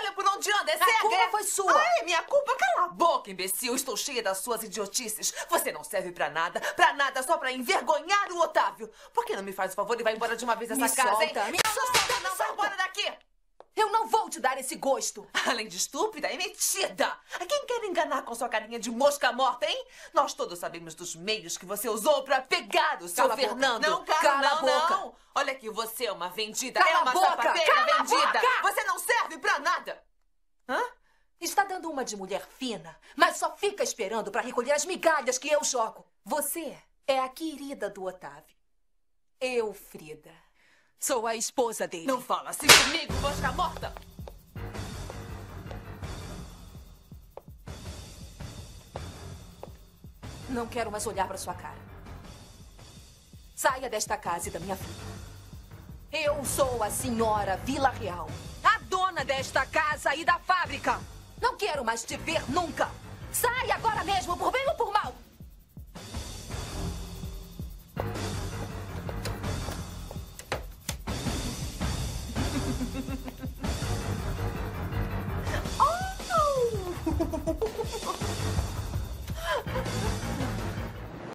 olha por onde anda, é cega. A culpa é... foi sua. É minha culpa? Cala a boca, imbecil. Estou cheia das suas idiotices. Você não serve pra nada, pra nada, só pra envergonhar o Otávio. Por que não me faz o favor e vai embora de uma vez dessa Me casa, solta, hein? me não, solta, não, me não, vai solta. embora daqui. Eu não vou te dar esse gosto. Além de estúpida, é metida. A quem quer enganar com sua carinha de mosca morta, hein? Nós todos sabemos dos meios que você usou pra pegar o seu Cala a. Fernando. Não, cara, cala a não, boca. não. Olha que você é uma vendida, Cala é a uma boca. sapateira Cala Está dando uma de mulher fina, mas só fica esperando para recolher as migalhas que eu jogo. Você é a querida do Otávio. Eu, Frida, sou a esposa dele. Não fala assim comigo, mosca morta. Não quero mais olhar para sua cara. Saia desta casa e da minha vida. Eu sou a senhora Vila Real, a dona desta casa e da fábrica. Não quero mais te ver nunca. Saia agora mesmo, por bem